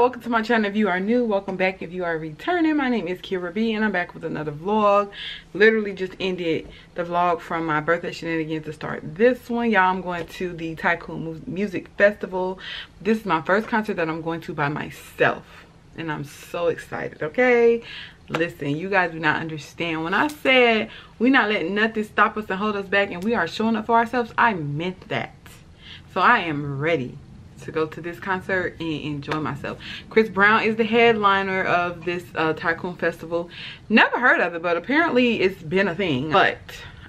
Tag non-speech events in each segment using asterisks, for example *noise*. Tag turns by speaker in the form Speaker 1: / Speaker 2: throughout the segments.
Speaker 1: welcome to my channel. If you are new welcome back. If you are returning my name is Kierra B and i'm back with another vlog. Literally just ended the vlog from my birthday shenanigans to start this one. Y'all i'm going to the tycoon music festival. This is my first concert that i'm going to by myself and i'm so excited okay? Listen you guys do not understand. When i said we're not letting nothing stop us and hold us back and we are showing up for ourselves i meant that. So i am ready to go to this concert and enjoy myself. Chris Brown is the headliner of this uh, Tycoon Festival. Never heard of it, but apparently it's been a thing. But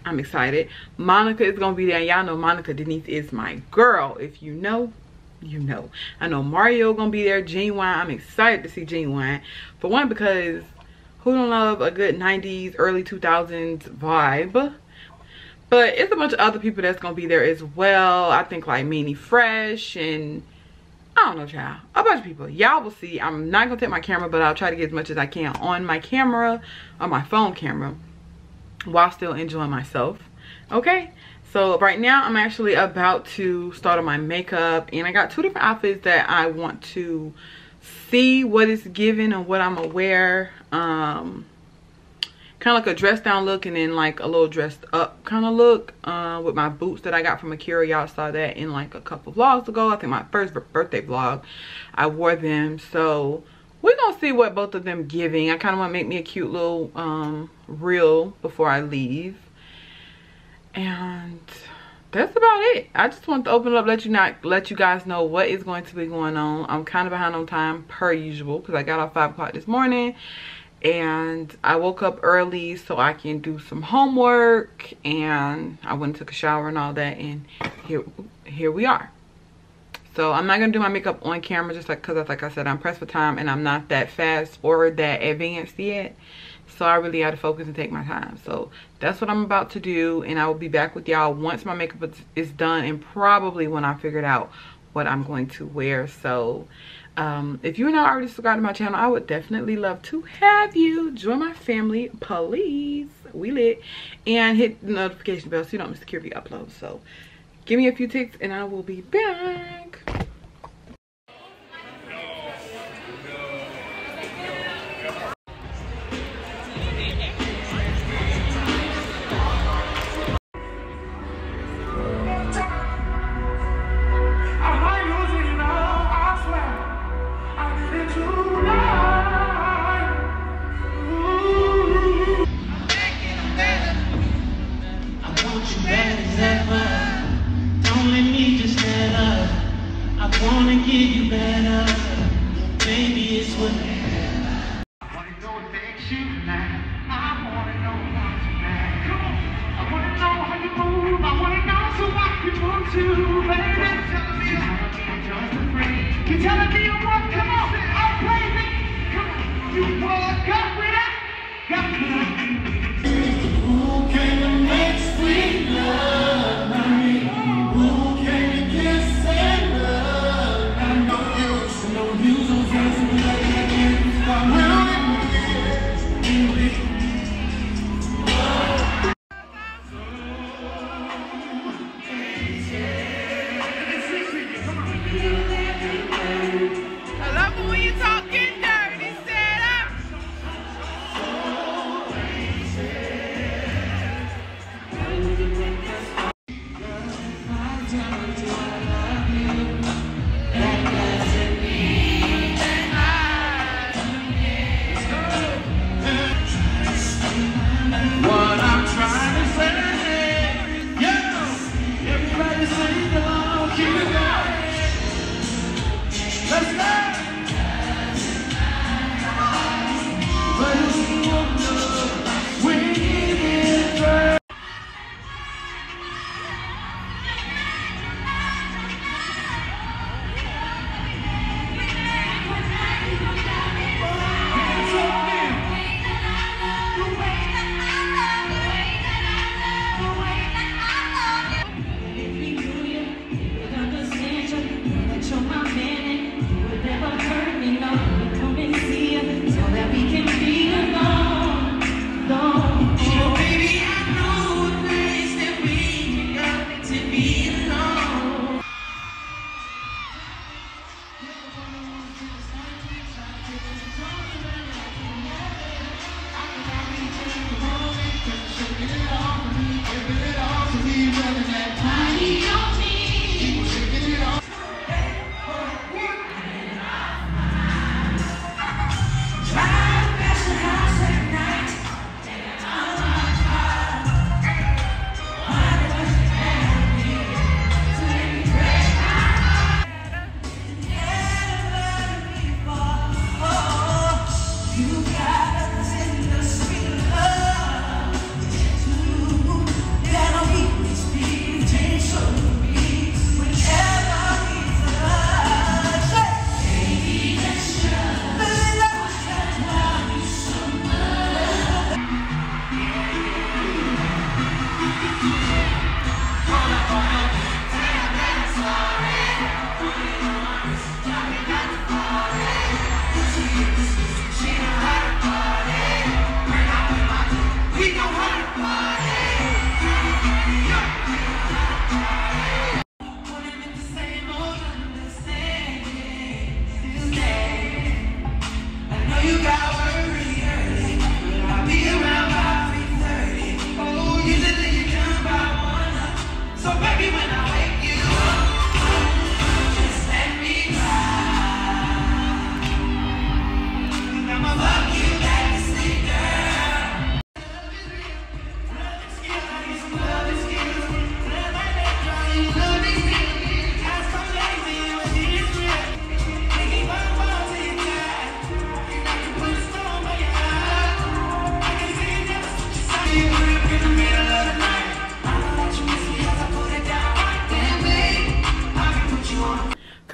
Speaker 1: I'm excited. Monica is gonna be there. Y'all know Monica Denise is my girl. If you know, you know. I know Mario gonna be there. Ginuwine. I'm excited to see Ginuwine. For one, because who don't love a good 90s, early 2000s vibe? But it's a bunch of other people that's gonna be there as well. I think like Mannie Fresh and I don't know, child. A bunch of people. Y'all will see. I'm not gonna take my camera, but I'll try to get as much as I can on my camera, on my phone camera, while still enjoying myself. Okay? So right now I'm actually about to start on my makeup and I got two different outfits that I want to see what it's giving and what I'm gonna. Um kind of like a dress down look and then like a little dressed up kind of look uh, with my boots that I got from Akira. Y'all saw that in like a couple vlogs ago. I think my first birthday vlog, I wore them. So we're going to see what both of them giving. I kind of want to make me a cute little um, reel before I leave. And that's about it. I just want to open it up, let you not let you guys know what is going to be going on. I'm kind of behind on time per usual because I got off 5 o'clock this morning and I woke up early so I can do some homework and I went and took a shower and all that and here here we are. So I'm not gonna do my makeup on camera just like cause like I said I'm pressed for time and I'm not that fast or that advanced yet. So I really had to focus and take my time. So that's what I'm about to do and I will be back with y'all once my makeup is done and probably when I figured out what I'm going to wear. So um, if you're not already subscribed to my channel, I would definitely love to have you join my family, please. We lit. And hit the notification bell so you don't miss the Curvy upload. So give me a few ticks and I will be back. Come on.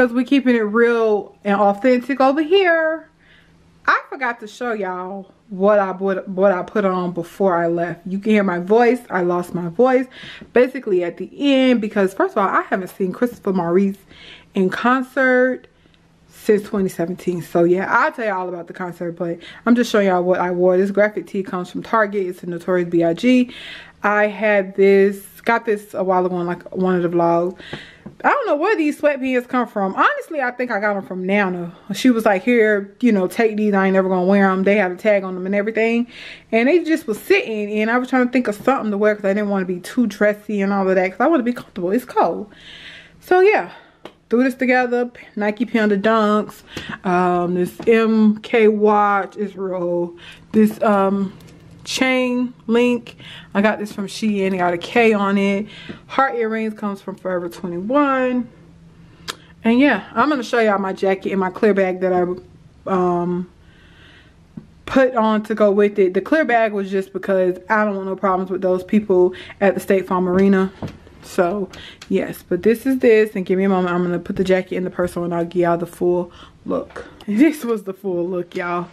Speaker 1: Because we keeping it real and authentic over here. I forgot to show y'all what i put what i put on before i left. You can hear my voice. I lost my voice basically at the end because first of all i haven't seen christopher maurice in concert since 2017 so yeah i'll tell you all about the concert but i'm just showing y'all what i wore. This graphic tee comes from target. It's a notorious big i had this got this a while ago on like one of the vlogs I don't know where these sweatpants come from. Honestly, I think I got them from Nana. She was like, here, you know, take these. I ain't never going to wear them. They had a tag on them and everything. And they just was sitting. And I was trying to think of something to wear because I didn't want to be too dressy and all of that. Because I want to be comfortable. It's cold. So, yeah. Threw this together. Nike Panda Dunks. Um, this MK watch is real. This, um, chain link. I got this from Shein. It got a K on it. Heart earrings comes from Forever 21. And yeah, I'm going to show y'all my jacket and my clear bag that I um, put on to go with it. The clear bag was just because I don't want no problems with those people at the State Farm Arena. So, yes. But this is this. And give me a moment. I'm going to put the jacket in the purse and I'll give y'all the full look. *laughs* This was the full look, y'all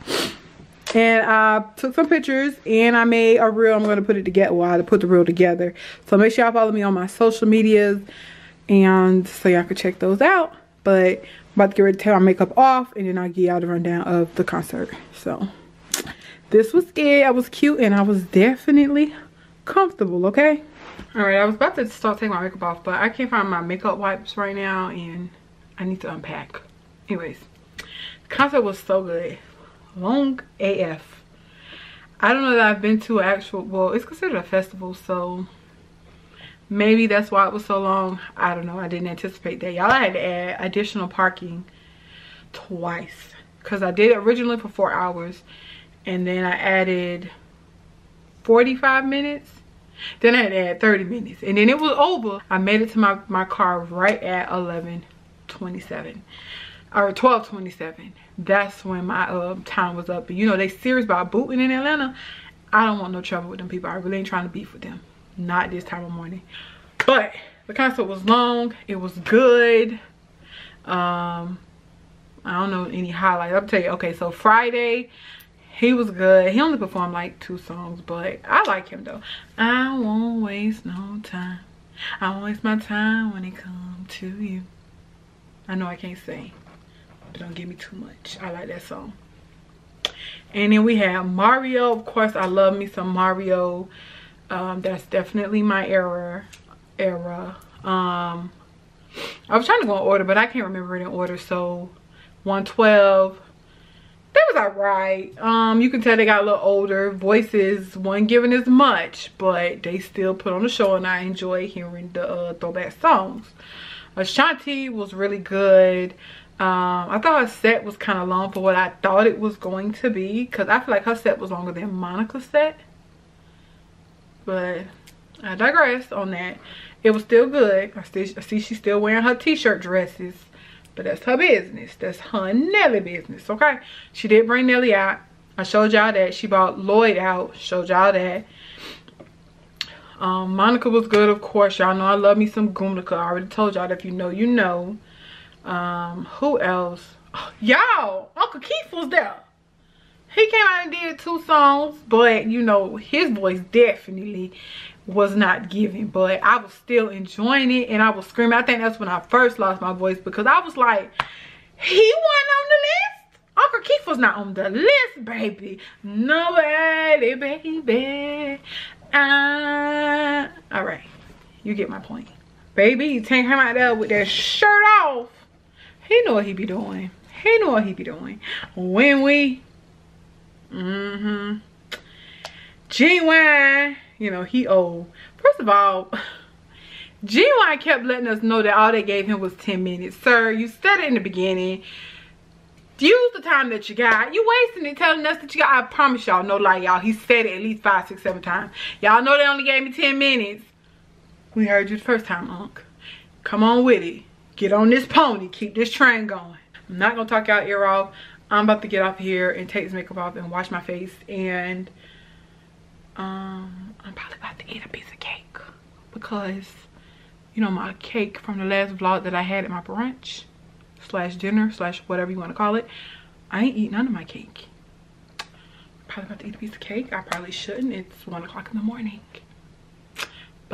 Speaker 1: and I took some pictures and I made a reel. I'm going to put it together. Well, I put the reel together. So make sure y'all follow me on my social medias and so y'all can check those out. But I'm about to get ready to take my makeup off and then I'll give y'all the rundown of the concert. So this was it. I was cute and I was definitely comfortable, okay? Alright, I was about to start taking my makeup off, but I can't find my makeup wipes right now and I need to unpack. Anyways, the concert was so good long AF. I don't know that I've been to actual, well, it's considered a festival, so maybe that's why it was so long. I don't know. I didn't anticipate that. Y'all had to add additional parking twice because I did originally for four hours and then I added 45 minutes. Then I had to add 30 minutes and then it was over. I made it to my, my car right at 11:27 or 12:27 that's when my uh, time was up. But you know, they serious about booting in Atlanta. I don't want no trouble with them people. I really ain't trying to beef with them. Not this time of morning. But the concert was long. It was good. Um, I don't know any highlights. I'll tell you. Okay, so Friday, he was good. He only performed like two songs, but I like him though. I won't waste no time. I won't waste my time when it comes to you. I know I can't sing don't give me too much. I like that song. And then we have mario. Of course i love me some mario. Um, that's definitely my era era. Um, i was trying to go in order but i can't remember it in order. So 112 that was all right um you can tell they got a little older. Voices one given as much but they still put on the show and i enjoy hearing the uh, throwback songs. Ashanti was really good um, I thought her set was kind of long for what I thought it was going to be. Because I feel like her set was longer than Monica's set. But I digress on that. It was still good. I, still, I see she's still wearing her t-shirt dresses. But that's her business. That's her Nelly business, okay? She did bring Nelly out. I showed y'all that. She brought Lloyd out. Showed y'all that. Um, Monica was good, of course. Y'all know I love me some Gunica. I already told y'all that if you know, you know. Um, who else? Oh, *sighs* Y'all, Uncle Keith was there. He came out and did two songs, but you know, his voice definitely was not giving, but I was still enjoying it and I was screaming. I think that's when I first lost my voice because I was like, he wasn't on the list. Uncle Keith was not on the list, baby. Nobody, baby. Uh, all right, you get my point. Baby, you take him out there with that shirt off he know what he be doing. He know what he be doing. When we Mm-hmm. Ginuwine, you know, he old. First of all, *laughs* Ginuwine kept letting us know that all they gave him was 10 minutes. Sir, you said it in the beginning. Use the time that you got. You wasting it telling us that you got. I promise y'all, no lie, y'all. He said it at least five, six, seven times. Y'all know they only gave me 10 minutes. We heard you the first time, Unc. Come on with it. Get on this pony. Keep this train going. I'm not to talk y'all ear off. I'm about to get off here and take this makeup off and wash my face. And um, I'm probably about to eat a piece of cake. Because, you know, my cake from the last vlog that I had at my brunch slash dinner slash whatever you want to call it i ain't eat none of my cake probably about to eat a piece of cake i probably shouldn't it's one o'clock in the morning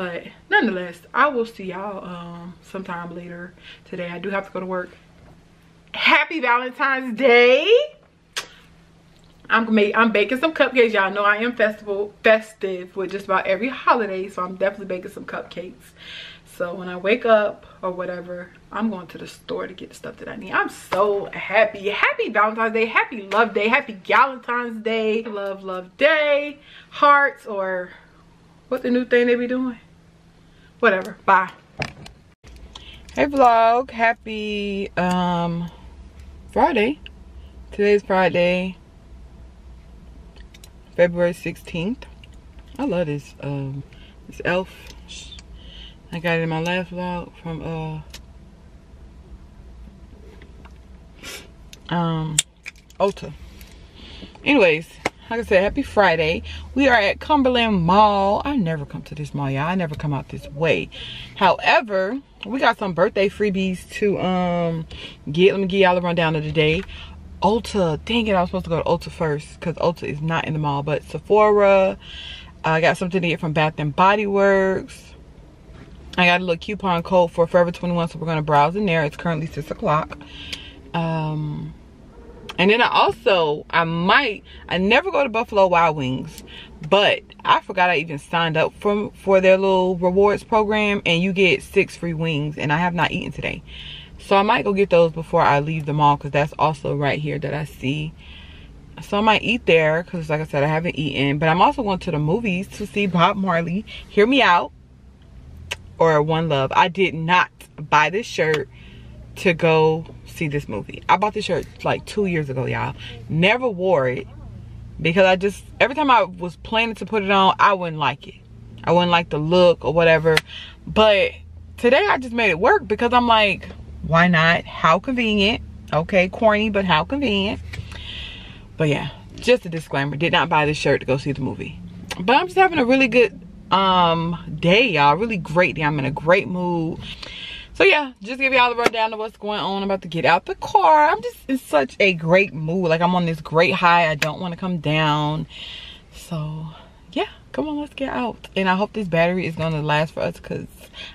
Speaker 1: but nonetheless i will see y'all um sometime later today. I do have to go to work. Happy valentine's day! I'm make i'm baking some cupcakes. Y'all know i am festival festive with just about every holiday so i'm definitely baking some cupcakes. So when i wake up or whatever i'm going to the store to get the stuff that i need. I'm so happy. Happy valentine's day. Happy love day. Happy valentine's day. Love love day. Hearts or what the new thing they be doing whatever. Bye. Hey vlog. Happy um friday. Today's friday february 16th i love this um this elf. I got it in my last vlog from uh um Ulta. Anyways, like I said, happy Friday. We are at Cumberland Mall. I never come to this mall, y'all. I never come out this way. However, we got some birthday freebies to um get. Let me give y'all a rundown of the day. Ulta, dang it, I was supposed to go to Ulta first because Ulta is not in the mall, but Sephora. I got something to get from Bath and Body Works. I got a little coupon code for Forever 21, so we're gonna browse in there. It's currently six o'clock. Um, and then I also, I might, I never go to Buffalo Wild Wings, but I forgot I even signed up for, for their little rewards program and you get six free wings and I have not eaten today. So I might go get those before I leave the mall because that's also right here that I see. So I might eat there because like I said, I haven't eaten. But I'm also going to the movies to see Bob Marley. Hear me out or One Love. I did not buy this shirt to go see this movie. I bought this shirt like two years ago, y'all. Never wore it because I just, every time I was planning to put it on, I wouldn't like it. I wouldn't like the look or whatever. But today I just made it work because I'm like, why not? How convenient. Okay, corny, but how convenient. But yeah, just a disclaimer. Did not buy this shirt to go see the movie. But I'm just having a really good um day y'all really great day i'm in a great mood so yeah just give y'all the rundown of what's going on. I'm about to get out the car. I'm just in such a great mood. Like i'm on this great high. I don't want to come down. So yeah come on let's get out. And i hope this battery is going to last for us because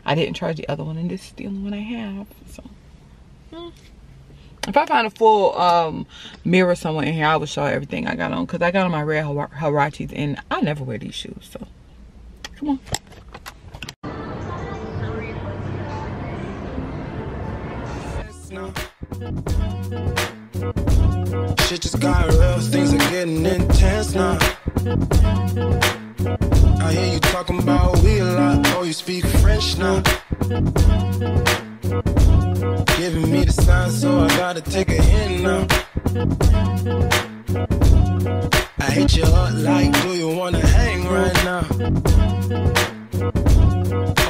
Speaker 1: i didn't charge the other one and this is the only one i have so. Hmm. if i find a full um mirror somewhere in here i will show everything i got on because i got on my red huaraches and i never wear these shoes so. Come on. Shit just got real, things are getting intense now. I hear you talking about we a lot, oh you speak French now. Giving me the sign, so I gotta take a hint now. I hit you up like, do you wanna hang right now?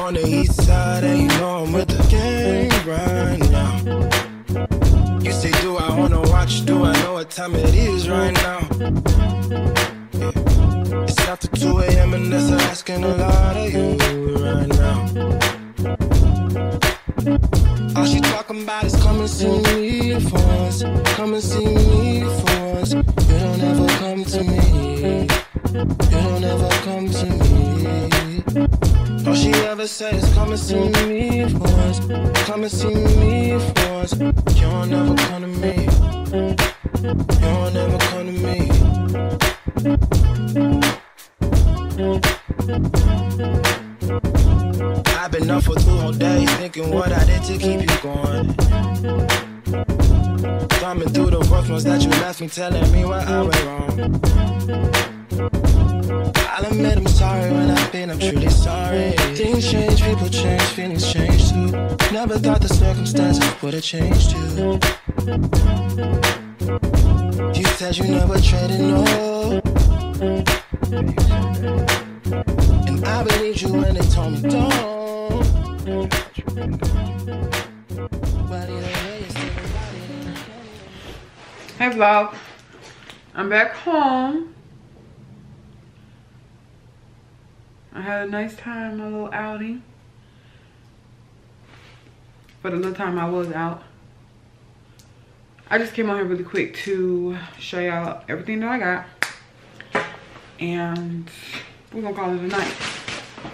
Speaker 1: On the east side, and you know I'm with the gang right now. You say, do I wanna watch? Do I know what time it is right now? Yeah. It's after 2 a.m. and that's asking a lot of you right now. All she talking about is come and see me for once. Come and see me for once. You don't ever come to me. You don't ever come to me. All she ever says, come and see me for once. Come and see me for yours. You don't come to me. You don't come to me. I've been up for two whole days thinking what I did to keep you going. Thumbing through the rough ones that you left me, telling me why I went wrong.
Speaker 2: I'll admit I'm sorry when I've been, I'm truly sorry. Things change, people change, feelings change too. Never thought the circumstances have you. You said you never traded no. And I believed you when they told me don't.
Speaker 1: Hey vlog, I'm back home. I had a nice time, a little outing. The little time I was out. I just came on here really quick to show y'all everything that I got. And we're gonna call it a night.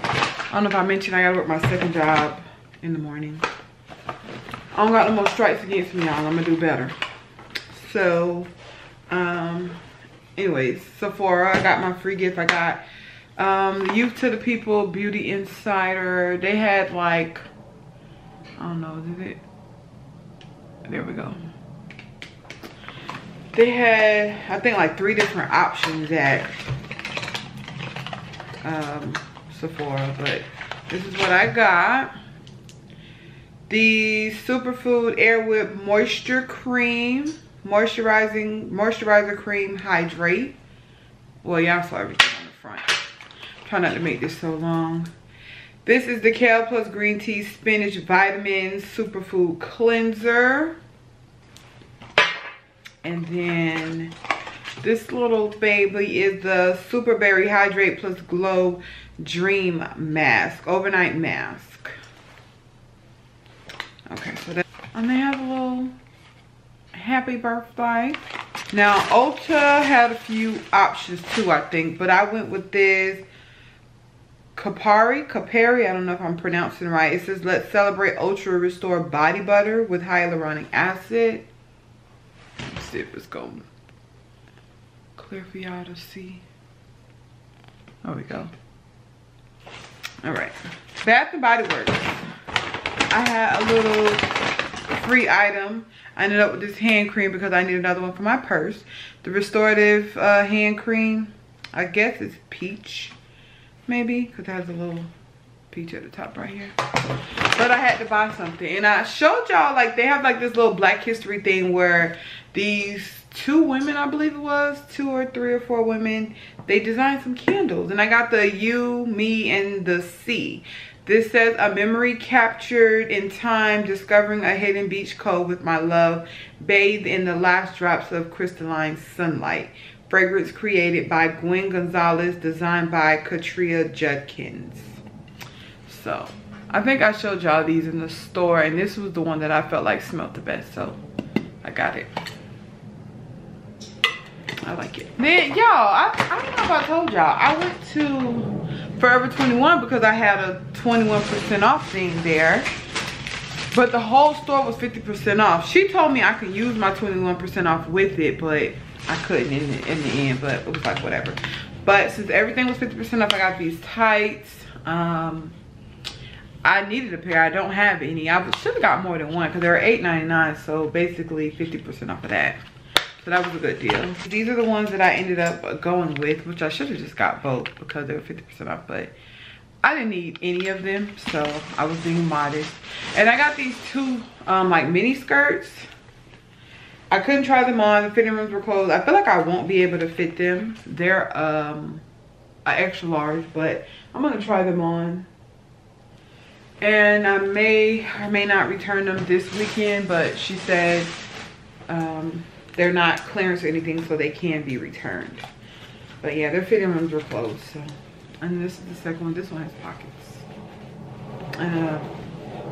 Speaker 1: I don't know if I mentioned I gotta work my second job in the morning. I don't got no more strikes against me, y'all. I'm gonna do better. So, um, anyways, Sephora, I got my free gift. I got um, Youth to the People Beauty Insider. They had like, I don't know, did it? There we go. They had, I think like three different options at um, Sephora, but this is what I got. The Superfood Air Whip Moisture Cream moisturizing moisturizer cream hydrate well y'all saw everything on the front try not to make this so long this is the kale plus green tea spinach vitamins superfood cleanser and then this little baby is the super berry hydrate plus glow dream mask overnight mask okay so that and they have a little happy birthday. Now, Ulta had a few options too, I think, but I went with this Kapari, Kapari, I don't know if I'm pronouncing right. It says, let's celebrate Ultra Restore Body Butter with hyaluronic acid. Let's see if it's going clear for y'all to see. There we go. All right, Bath and Body Works. I had a little free item I ended up with this hand cream because I need another one for my purse. The restorative uh, hand cream, I guess it's peach, maybe, because it has a little peach at the top right here. But I had to buy something. And I showed y'all, like, they have, like, this little black history thing where these two women, I believe it was, two or three or four women, they designed some candles. And I got the you, me, and the C. This says, a memory captured in time, discovering a hidden beach cove with my love, bathed in the last drops of crystalline sunlight. Fragrance created by Gwen Gonzalez, designed by Katria Judkins. So, I think I showed y'all these in the store, and this was the one that I felt like smelled the best, so I got it. I like it. Then, y'all, I, I don't know if I told y'all, I went to Forever 21 because I had a 21% off thing there. But the whole store was 50% off. She told me I could use my 21% off with it, but I couldn't in the, in the end, but it was like whatever. But since everything was 50% off, I got these tights. Um, I needed a pair. I don't have any. I should have got more than one because they were $8.99. So basically 50% off of that. So that was a good deal. These are the ones that I ended up going with, which I should have just got both because they were 50% off, but I didn't need any of them, so I was being modest. And I got these two um, like mini skirts. I couldn't try them on, the fitting rooms were closed. I feel like I won't be able to fit them. They're um, an extra large, but I'm gonna try them on. And I may or may not return them this weekend, but she said um, they're not clearance or anything so they can be returned. But yeah their fitting rooms were closed so. And this is the second one. This one has pockets. Uh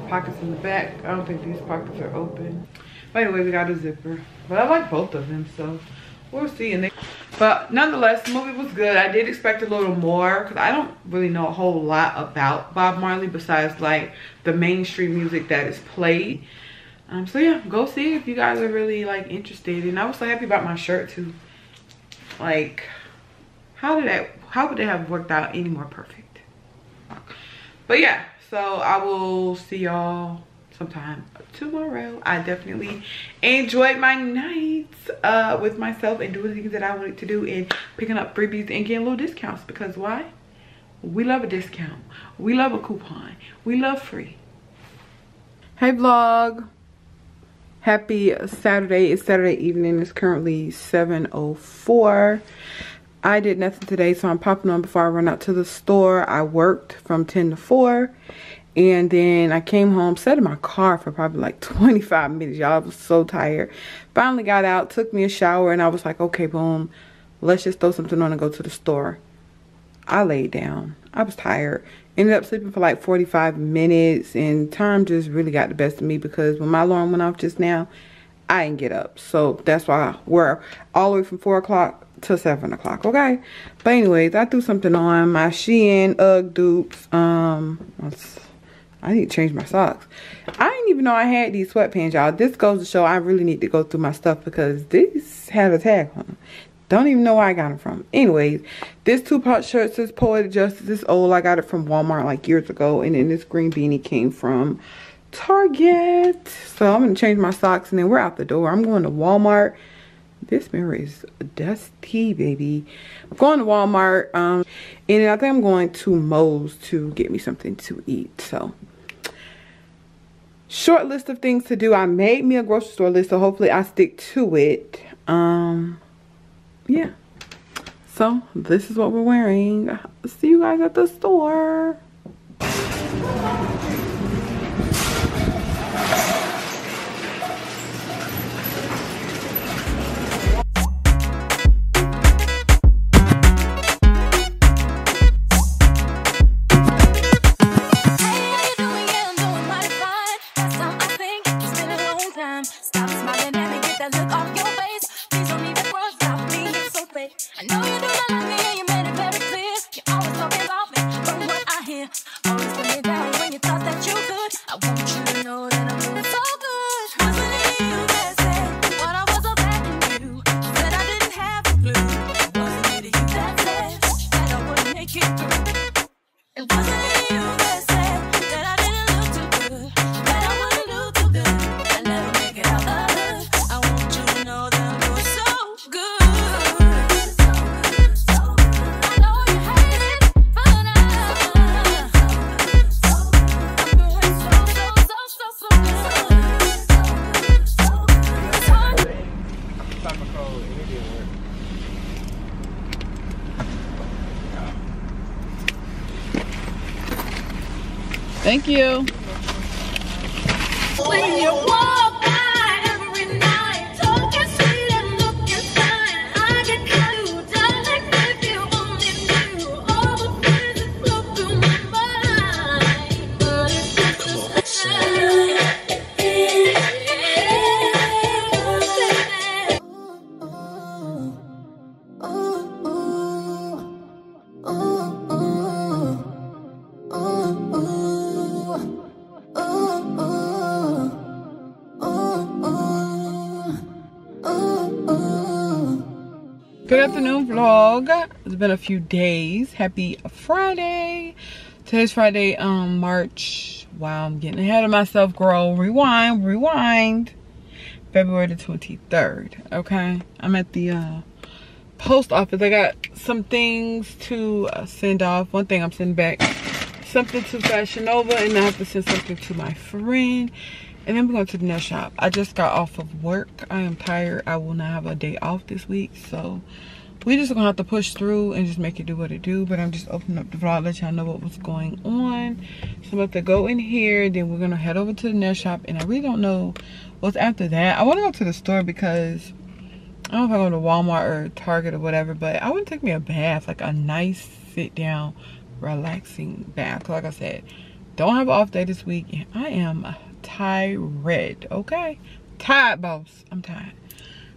Speaker 1: pockets in the back. I don't think these pockets are open but anyway we got a zipper but i like both of them so we'll see and they but nonetheless the movie was good i did expect a little more because i don't really know a whole lot about bob marley besides like the mainstream music that is played um, so yeah, go see if you guys are really like interested. And I was so happy about my shirt too. Like, how did that, how would it have worked out any more perfect? But yeah, so I will see y'all sometime tomorrow. I definitely enjoyed my nights uh, with myself and doing things that I wanted to do and picking up freebies and getting little discounts because why? We love a discount. We love a coupon. We love free. Hey vlog. Happy Saturday. It's Saturday evening. It's currently 7.04. I did nothing today, so I'm popping on before I run out to the store. I worked from 10 to 4. And then I came home, sat in my car for probably like *laughs* 25 minutes. Y'all, was so tired. Finally got out, took me a shower, and I was like, okay, boom. Let's just throw something on and go to the store. I laid down. I was tired. Ended up sleeping for like 45 minutes. And time just really got the best of me because when my alarm went off just now, I didn't get up. So that's why we're all the way from 4 o'clock to 7 o'clock, okay? But anyways, I threw something on. My Shein Ugg dupes. Um, I need to change my socks. I didn't even know I had these sweatpants, y'all. This goes to show I really need to go through my stuff because this had a tag on them. Don't even know where I got them from. Anyways, this two-part shirt says Poetic Justice. This old. I got it from Walmart like years ago. And then this green beanie came from Target. So I'm going to change my socks and then we're out the door. I'm going to Walmart. This mirror is dusty, baby. I'm going to Walmart. Um, and I think I'm going to Moe's to get me something to eat. So short list of things to do. I made me a grocery store list, so hopefully I stick to it. Um, yeah. So this is what we're wearing. See you guys at the store. Afternoon vlog. It's been a few days. Happy Friday. Today's Friday, um, March. Wow, I'm getting ahead of myself, girl. Rewind, rewind. February the 23rd, okay? I'm at the uh, post office. I got some things to uh, send off. One thing I'm sending back something to Fashion Nova and I have to send something to my friend and then we're going to the nail shop i just got off of work i am tired i will not have a day off this week so we just gonna have to push through and just make it do what it do but i'm just opening up the vlog let y'all know what was going on so i'm about to go in here then we're gonna head over to the nail shop and i really don't know what's after that i want to go to the store because i don't know if i go to walmart or target or whatever but i want to take me a bath like a nice sit down relaxing bath like i said don't have an off day this week i am tired, okay? Tired, boss. I'm tired.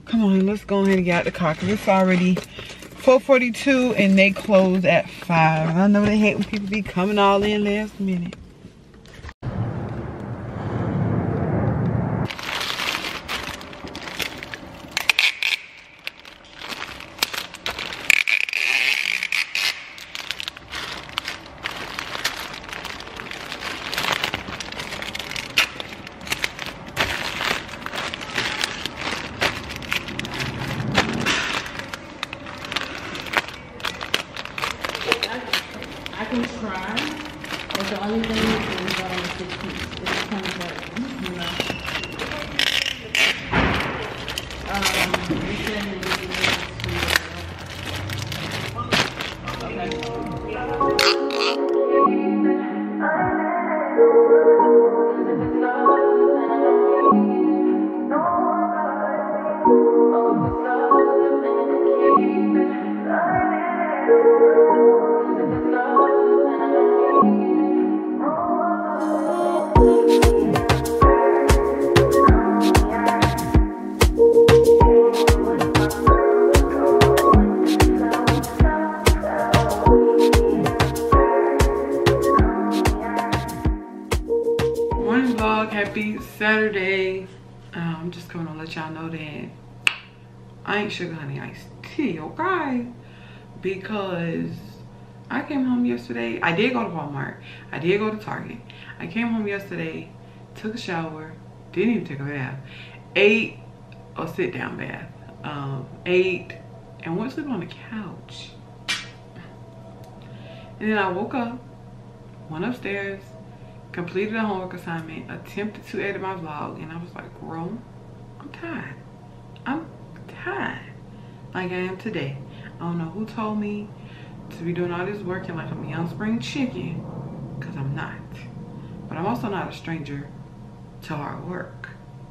Speaker 1: Come on, let's go ahead and get out the car because it's already 4.42 and they close at 5. I know they hate when people be coming all in last minute. Y'all know that I ain't sugar honey iced tea, okay? Because I came home yesterday. I did go to Walmart. I did go to Target. I came home yesterday, took a shower, didn't even take a bath, ate a sit down bath, um, ate, and went to sleep on the couch. And then I woke up, went upstairs, completed a homework assignment, attempted to edit my vlog, and I was like, I'm tired. I'm tired. Like I am today. I don't know who told me to be doing all this work and like I'm a young spring chicken, because I'm not. But I'm also not a stranger to hard work.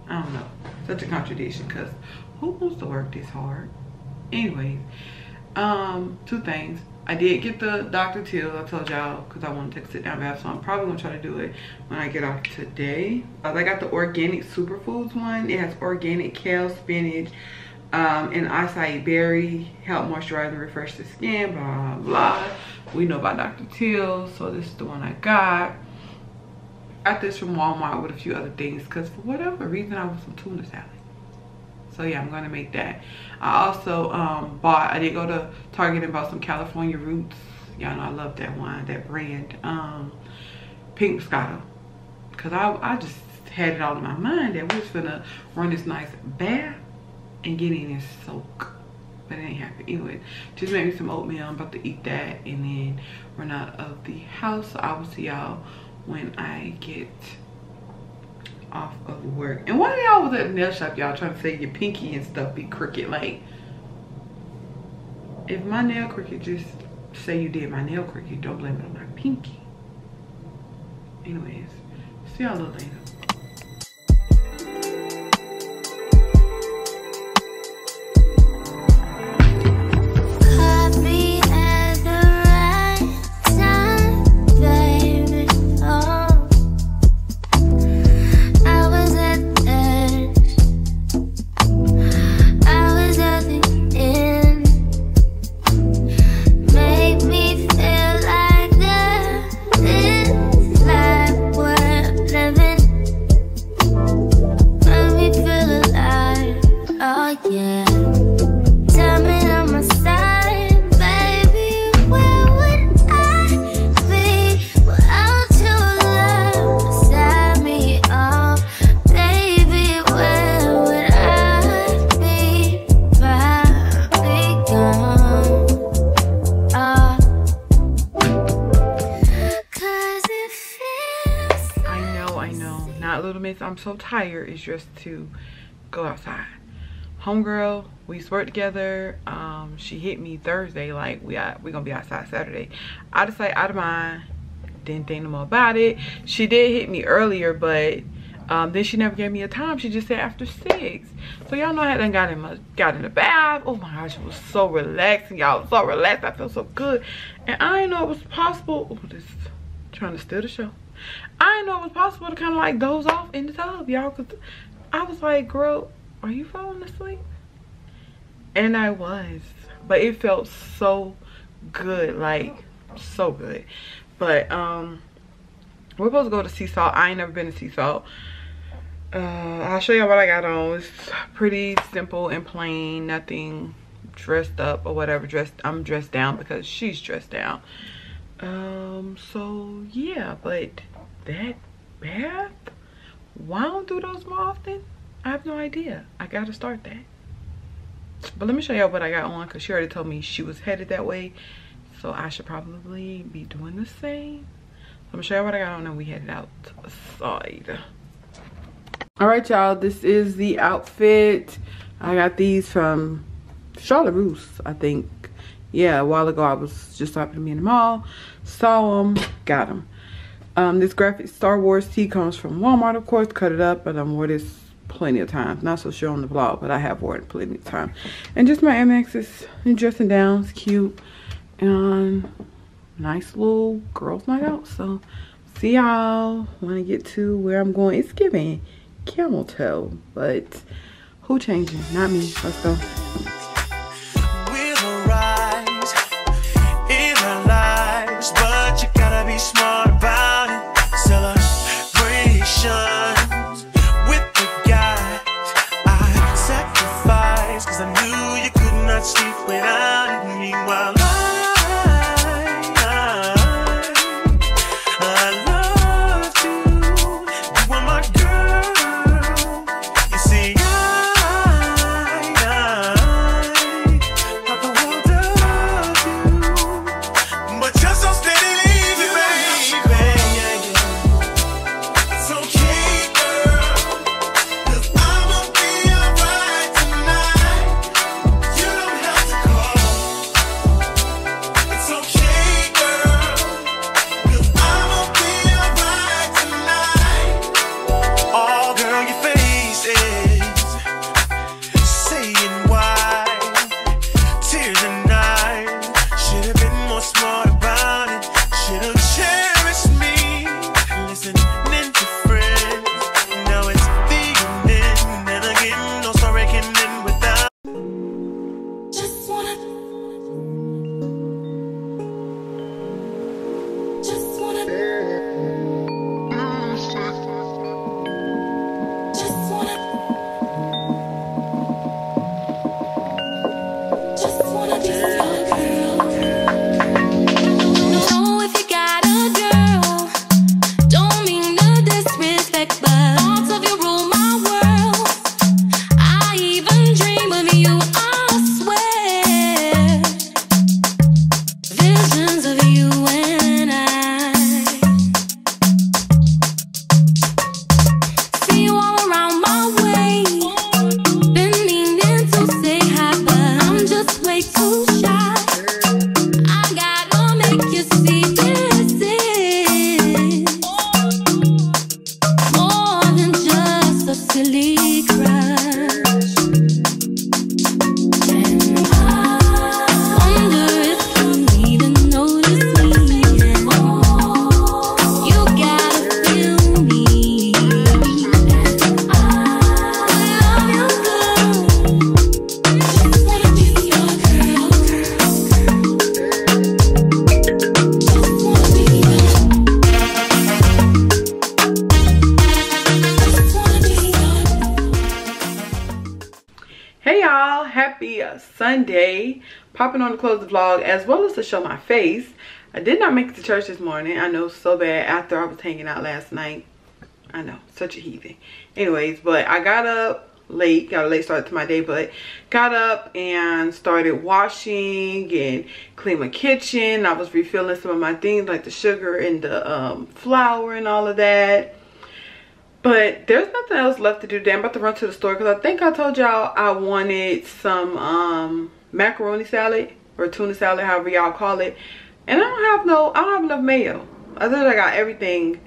Speaker 1: I don't know. Such a contradiction, because who wants to work this hard? Anyways, um, two things. I did get the Dr. Teal, I told y'all, because I want to take a sit down bath, so I'm probably going to try to do it when I get off today. Uh, I got the organic superfoods one. It has organic kale, spinach, um, and acai berry, help moisturize and refresh the skin, blah, blah, blah. We know about Dr. Teal, so this is the one I got. I got this from Walmart with a few other things, because for whatever reason, I want some tuna salad. So yeah, I'm gonna make that. I also um, bought, I did go to Target and bought some California Roots. Y'all know I love that wine, that brand. Um, Pink Moscato. Cause I, I just had it all in my mind that we was gonna run this nice bath and get in and soak. But it ain't happen. Anyway, just made me some oatmeal. I'm about to eat that and then run out of the house. So I will see y'all when I get off of work. And why y'all was at the nail shop, y'all trying to say your pinky and stuff be crooked? Like, if my nail crooked, just say you did my nail crooked. Don't blame it on my pinky. Anyways, see y'all later. Tired. is just to go outside. Homegirl, we used together. Um, she hit me Thursday, like we out, we gonna be outside Saturday. Out of sight, out of mind. Didn't think no more about it. She did hit me earlier, but um, then she never gave me a time. She just said after six. So y'all know I hadn't got in my got in the bath. Oh my gosh, it was so relaxing, y'all. So relaxed. I felt so good. And I didn't know it was possible. Oh, this trying to steal the show. I didn't know it was possible to kind of like doze off in the tub, y'all. Cause I was like, girl, are you falling asleep? And I was, but it felt so good, like so good. But um, we're supposed to go to Sea Salt. I ain't never been to Sea Salt. Uh, I'll show you what I got on. It's pretty simple and plain. Nothing dressed up or whatever. Dressed. I'm dressed down because she's dressed down. Um. So yeah, but that bath. Why don't do those more often? I have no idea. I gotta start that. But let me show y'all what I got on because she already told me she was headed that way. So I should probably be doing the same. So I'm gonna show y'all what I got on and we headed outside. All right, y'all, this is the outfit. I got these from Charlotte Russe, I think. Yeah, a while ago I was just stopping me in the mall, saw them, got them. Um, this graphic Star Wars tee comes from Walmart, of course, cut it up, but I wore this plenty of times. Not so sure on the vlog, but I have worn it plenty of times. And just my MX MX's dressing down, it's cute. And nice little girls night out. So see y'all when I get to where I'm going. It's giving camel toe, but who changing? Not me. Let's go.
Speaker 2: Sleep without it. Meanwhile,
Speaker 1: close the vlog as well as to show my face. I did not make it to church this morning. I know so bad after I was hanging out last night. I know, such a heathen. Anyways, but I got up late, got a late start to my day, but got up and started washing and clean my kitchen. I was refilling some of my things like the sugar and the um, flour and all of that. But there's nothing else left to do today. I'm about to run to the store because I think I told y'all I wanted some um, macaroni salad or tuna salad, however y'all call it. And I don't have no, I don't have enough mayo. I thought I got everything,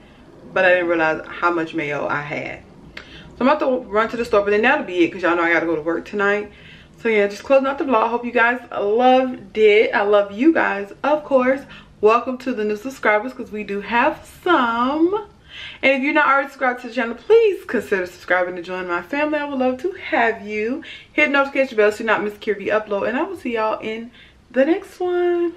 Speaker 1: but I didn't realize how much mayo I had. So I'm about to run to the store, but then that'll be it because y'all know I got to go to work tonight. So yeah, just closing out the vlog. Hope you guys loved it. I love you guys, of course. Welcome to the new subscribers because we do have some. And if you're not already subscribed to the channel, please consider subscribing to join my family. I would love to have you. Hit notification bell so you not miss Kierra B upload. And I will see y'all in the next one.